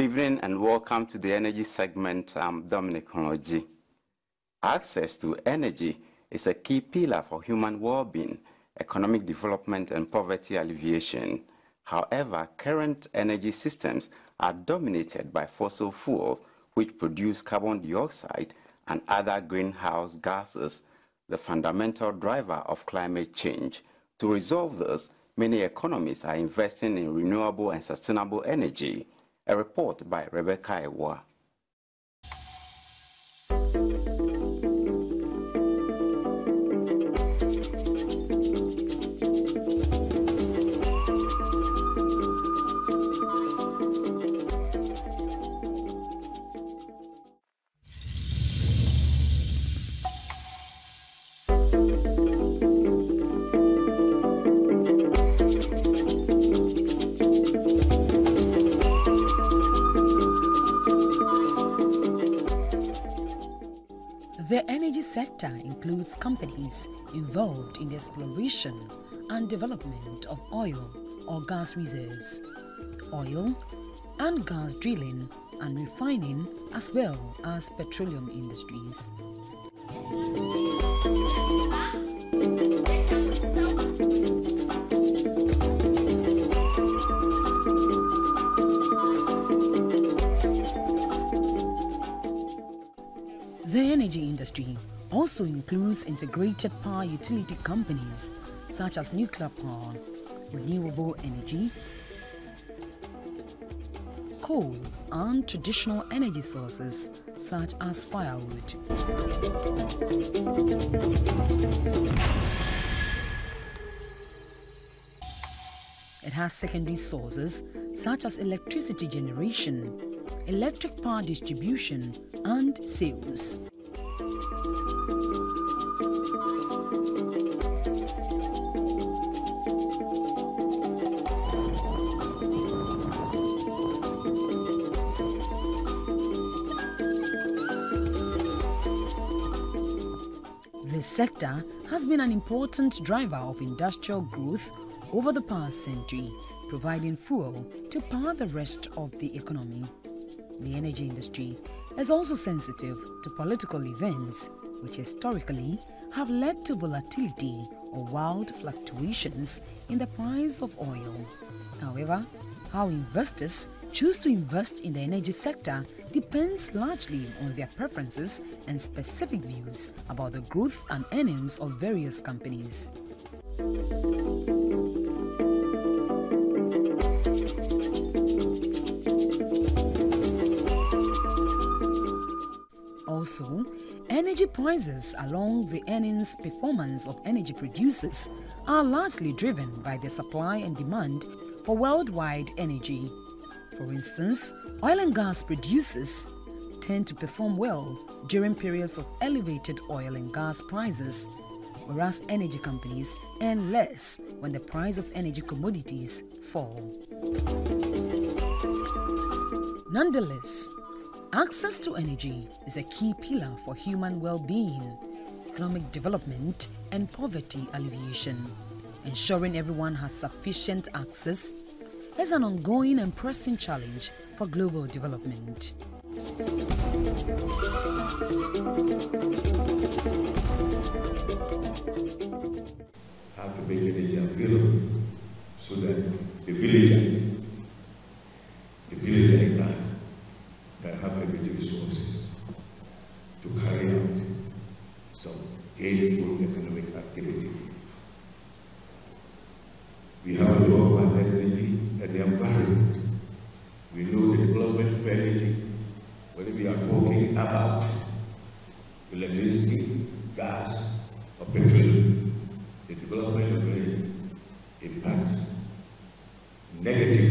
Good evening and welcome to the energy segment. I'm Dominic Honoji. Access to energy is a key pillar for human well-being, economic development and poverty alleviation. However, current energy systems are dominated by fossil fuels which produce carbon dioxide and other greenhouse gases, the fundamental driver of climate change. To resolve this, many economies are investing in renewable and sustainable energy. A report by Rebekah Awuah. Sector includes companies involved in the exploration and development of oil or gas reserves, oil and gas drilling and refining, as well as petroleum industries. The energy industry also includes integrated power utility companies such as nuclear power, renewable energy, coal, and traditional energy sources such as firewood. It has secondary sources such as electricity generation, electric power distribution, and sales. Sector has been an important driver of industrial growth over the past century, providing fuel to power the rest of the economy. The energy industry is also sensitive to political events, which historically have led to volatility or wild fluctuations in the price of oil. However, how investors choose to invest in the energy sector depends largely on their preferences and specific views about the growth and earnings of various companies. Also, energy prices along the earnings performance of energy producers are largely driven by the supply and demand for worldwide energy. For instance, oil and gas producers tend to perform well during periods of elevated oil and gas prices, whereas energy companies earn less when the price of energy commodities fall. Nonetheless, access to energy is a key pillar for human well-being, economic development, and poverty alleviation. Ensuring everyone has sufficient access is an ongoing and pressing challenge for global development. Have so that can have everything resources to carry out some gainful economic activity. We have to talk about energy and the environment. We know the development of energy, whether we are talking about electricity, gas, or petroleum,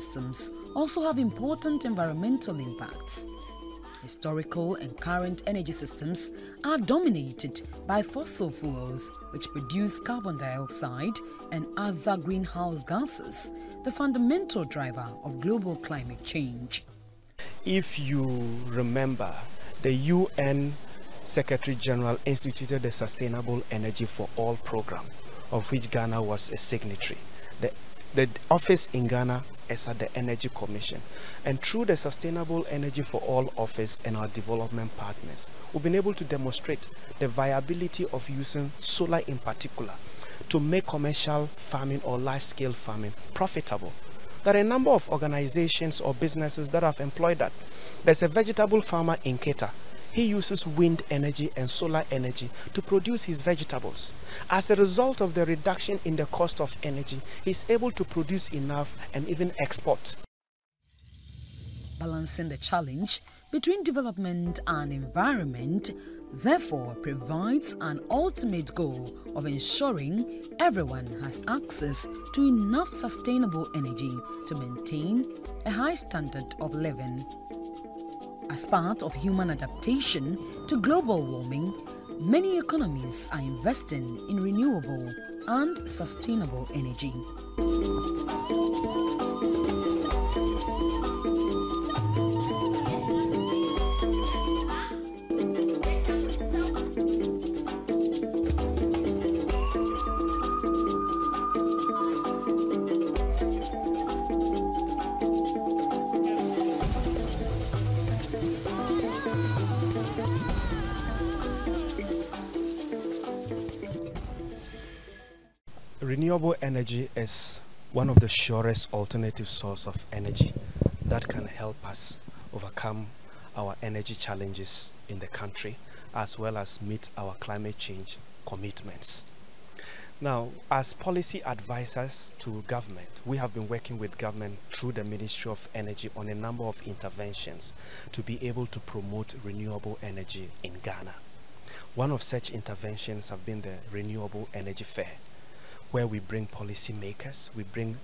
systems also have important environmental impacts. Historical and current energy systems are dominated by fossil fuels, which produce carbon dioxide and other greenhouse gases, the fundamental driver of global climate change. If you remember, the UN Secretary General instituted the Sustainable Energy for All program, of which Ghana was a signatory. The, office in Ghana is at the Energy Commission. And through the Sustainable Energy for All office and our development partners, we've been able to demonstrate the viability of using solar in particular to make commercial farming or large scale farming profitable. There are a number of organizations or businesses that have employed that. There's a vegetable farmer in Keta he uses wind energy and solar energy to produce his vegetables. As a result of the reduction in the cost of energy, he's able to produce enough and even export. Balancing the challenge between development and environment therefore provides an ultimate goal of ensuring everyone has access to enough sustainable energy to maintain a high standard of living. As part of human adaptation to global warming, many economies are investing in renewable and sustainable energy. Renewable energy is one of the surest alternative source of energy that can help us overcome our energy challenges in the country as well as meet our climate change commitments. Now, as policy advisors to government, we have been working with government through the Ministry of Energy on a number of interventions to be able to promote renewable energy in Ghana. One of such interventions have been the Renewable Energy Fair where we bring policymakers, we bring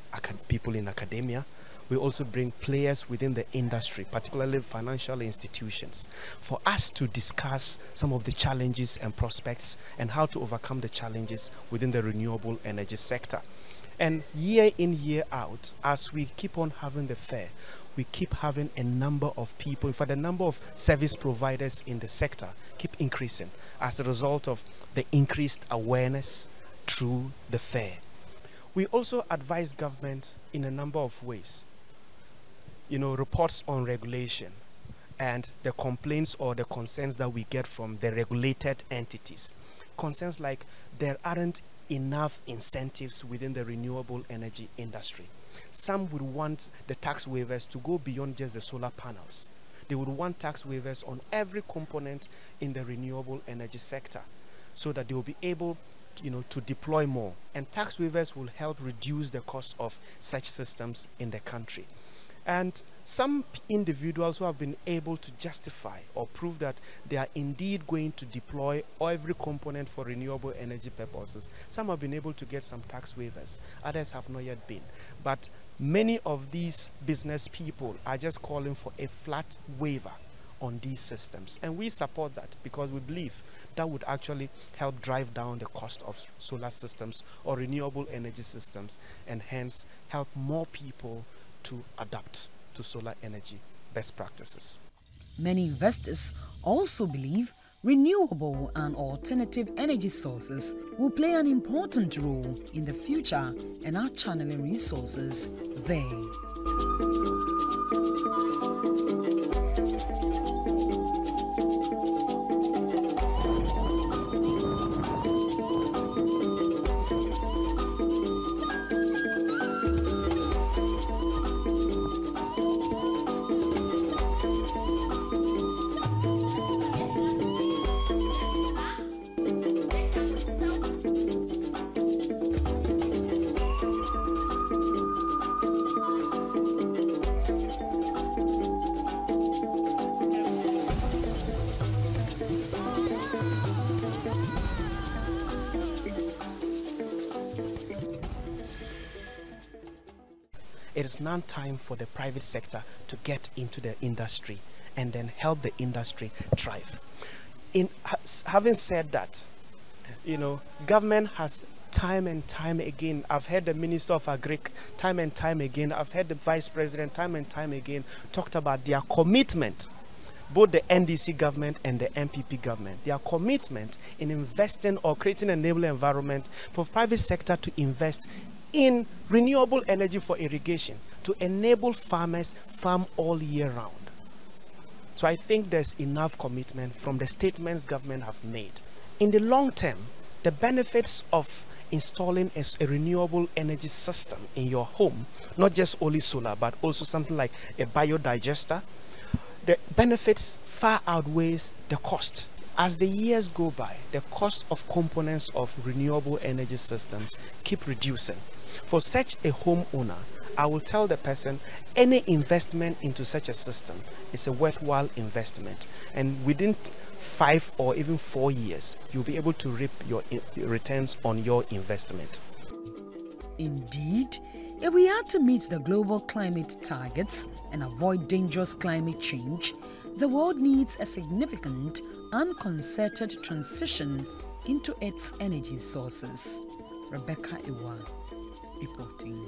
people in academia, we also bring players within the industry, particularly financial institutions, for us to discuss some of the challenges and prospects and how to overcome the challenges within the renewable energy sector. And year in, year out, as we keep on having the fair, we keep having a number of people, in fact, the number of service providers in the sector keep increasing as a result of the increased awareness, through the fair. We also advise government in a number of ways. You know, reports on regulation and the complaints or the concerns that we get from the regulated entities. Concerns like there aren't enough incentives within the renewable energy industry. Some would want the tax waivers to go beyond just the solar panels. They would want tax waivers on every component in the renewable energy sector so that they will be able you know, to deploy more. And tax waivers will help reduce the cost of such systems in the country. And some individuals who have been able to justify or prove that they are indeed going to deploy every component for renewable energy purposes, some have been able to get some tax waivers, others have not yet been. But many of these business people are just calling for a flat waiver on these systems. And we support that because we believe that would actually help drive down the cost of solar systems or renewable energy systems and hence help more people to adapt to solar energy best practices. Many investors also believe renewable and alternative energy sources will play an important role in the future and are channeling resources there. It is now time for the private sector to get into the industry and then help the industry thrive. In having said that, you know, government has time and time again. I've heard the Minister of Agri time and time again. I've heard the Vice President time and time again talked about their commitment, both the NDC government and the NPP government, their commitment in investing or creating a enabling environment for private sector to invest in renewable energy for irrigation to enable farmers farm all year round. So I think there's enough commitment from the statements government have made. In the long term, the benefits of installing a, a, renewable energy system in your home, not just only solar, but also something like a biodigester, the benefits far outweighs the cost. As the years go by, the cost of components of renewable energy systems keep reducing. For such a homeowner, I will tell the person any investment into such a system is a worthwhile investment. And within five or even four years, you'll be able to reap your eh, returns on your investment. Indeed, if we are to meet the global climate targets and avoid dangerous climate change, the world needs a significant unconcerted transition into its energy sources. Rebekah Awuah reporting.